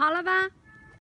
好了吧？